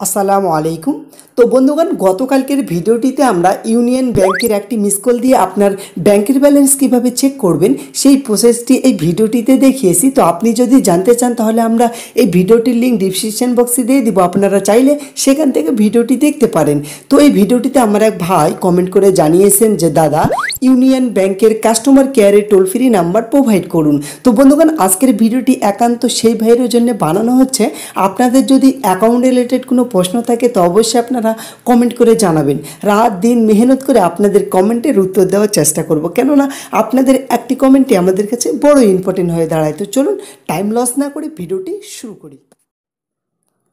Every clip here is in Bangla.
আসসালামু আলাইকুম। তো বন্ধুগণ, গতকালকের ভিডিওটিতে আমরা ইউনিয়ন ব্যাংকের একটি মিস কল দিয়ে আপনার ব্যাংকের ব্যালেন্স কীভাবে চেক করবেন, সেই প্রসেসটি এই ভিডিওটিতে দেখিয়েছি। তো আপনি যদি জানতে চান, তাহলে আমরা এই ভিডিওটির লিঙ্ক ডিসক্রিপশন বক্সে দিয়ে দিব। আপনারা চাইলে সেখান থেকে ভিডিওটি দেখতে পারেন। তো এই ভিডিওটিতে আমার এক ভাই কমেন্ট করে জানিয়েছেন যে, দাদা ইউনিয়ন ব্যাংকের কাস্টমার কেয়ারের টোল ফ্রি নাম্বার প্রোভাইড করুন। তো বন্ধুগণ, আজকের ভিডিওটি একান্ত সেই ভাইয়ের জন্য বানানো হচ্ছে। আপনাদের যদি অ্যাকাউন্ট রিলেটেড কোনো প্রশ্ন থাকে, তো অবশ্যই আপনারা কমেন্ট করে জানাবেন। রাত দিন মেহনত করে আপনাদের কমেন্টের উত্তর দেওয়ার চেষ্টা করব। কেননা, আপনাদের একটি কমেন্টই আমাদের কাছে বড় ইম্পর্টেন্ট হয়ে দাঁড়ায়। তো চলুন টাইম লস না করে ভিডিওটি শুরু করি।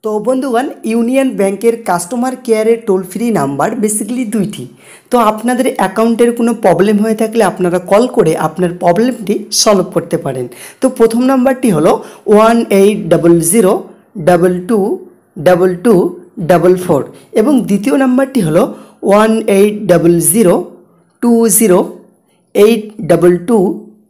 তো বন্ধুগণ, ইউনিয়ন ব্যাংকের কাস্টমার কেয়ারের টোল ফ্রি নাম্বার বেসিক্যালি দুইটি। তো আপনাদের অ্যাকাউন্টের কোনো প্রবলেম হয়ে থাকলে আপনারা কল করে আপনার প্রবলেমটি সলভ করতে পারেন। তো প্রথম নাম্বারটি হলো one eight double zero double two double two double four এবং দ্বিতীয় নাম্বারটি হলো one eight double zero two zero eight double two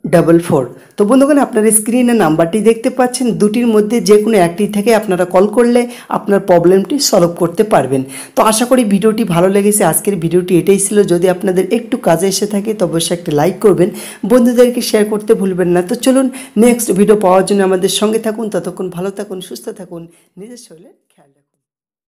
double four. তো বন্ধুগণ, আপনার স্ক্রিনে নাম্বারটি দেখতে পাচ্ছেন। দুটির মধ্যে যে কোনো একটি থেকে আপনারা কল করলে আপনার প্রবলেমটি সলভ করতে পারবেন। তো আশা করি ভিডিওটি ভালো লেগেছে। আজকের ভিডিওটি এটাই ছিল। যদি আপনাদের একটু কাজে এসে থাকে, তো অবশ্যই একটা লাইক করবেন। বন্ধুদেরকে শেয়ার করতে ভুলবেন না। তো চলুন নেক্সট ভিডিও পাওয়ার জন্য আমাদের সঙ্গে থাকুন। ততক্ষণ ভালো থাকুন, সুস্থ থাকুন। নিজের শরীরে খেয়াল রাখুন।